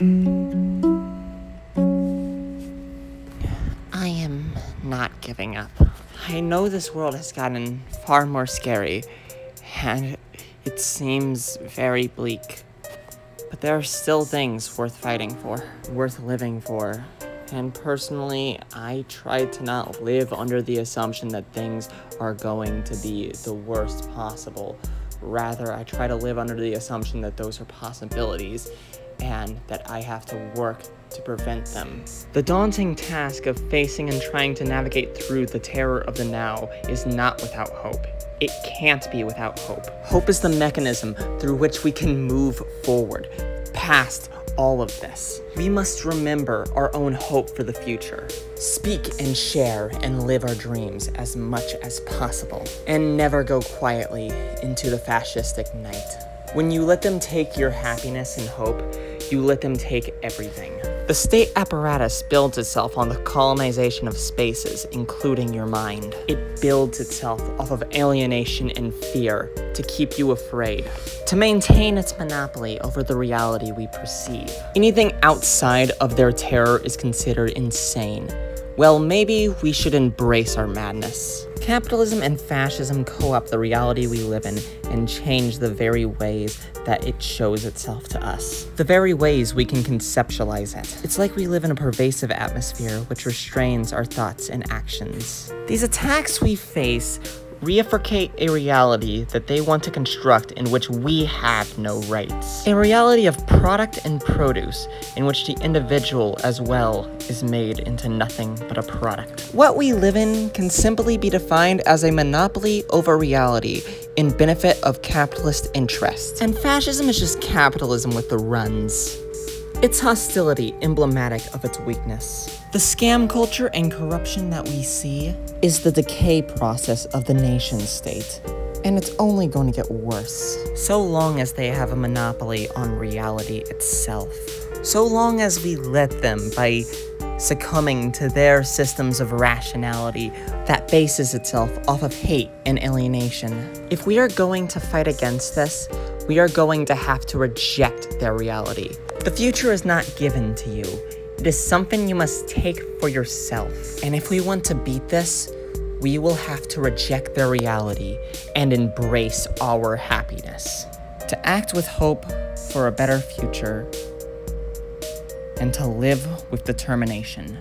I am not giving up. I know this world has gotten far more scary, and it seems very bleak. But there are still things worth fighting for, worth living for. And personally, I try to not live under the assumption that things are going to be the worst possible. Rather, I try to live under the assumption that those are possibilities and that I have to work to prevent them. The daunting task of facing and trying to navigate through the terror of the now is not without hope. It can't be without hope. Hope is the mechanism through which we can move forward, past all of this. We must remember our own hope for the future. Speak and share and live our dreams as much as possible. And never go quietly into the fascistic night. When you let them take your happiness and hope, you let them take everything. The state apparatus builds itself on the colonization of spaces, including your mind. It builds itself off of alienation and fear to keep you afraid, to maintain its monopoly over the reality we perceive. Anything outside of their terror is considered insane. Well, maybe we should embrace our madness. Capitalism and fascism co opt the reality we live in and change the very ways that it shows itself to us. The very ways we can conceptualize it. It's like we live in a pervasive atmosphere which restrains our thoughts and actions. These attacks we face reifurcate a reality that they want to construct in which we have no rights. A reality of product and produce in which the individual as well is made into nothing but a product. What we live in can simply be defined as a monopoly over reality in benefit of capitalist interests. And fascism is just capitalism with the runs. Its hostility emblematic of its weakness. The scam culture and corruption that we see is the decay process of the nation state, and it's only going to get worse. So long as they have a monopoly on reality itself. So long as we let them by succumbing to their systems of rationality that bases itself off of hate and alienation. If we are going to fight against this, we are going to have to reject their reality. The future is not given to you. It is something you must take for yourself. And if we want to beat this, we will have to reject their reality and embrace our happiness. To act with hope for a better future and to live with determination.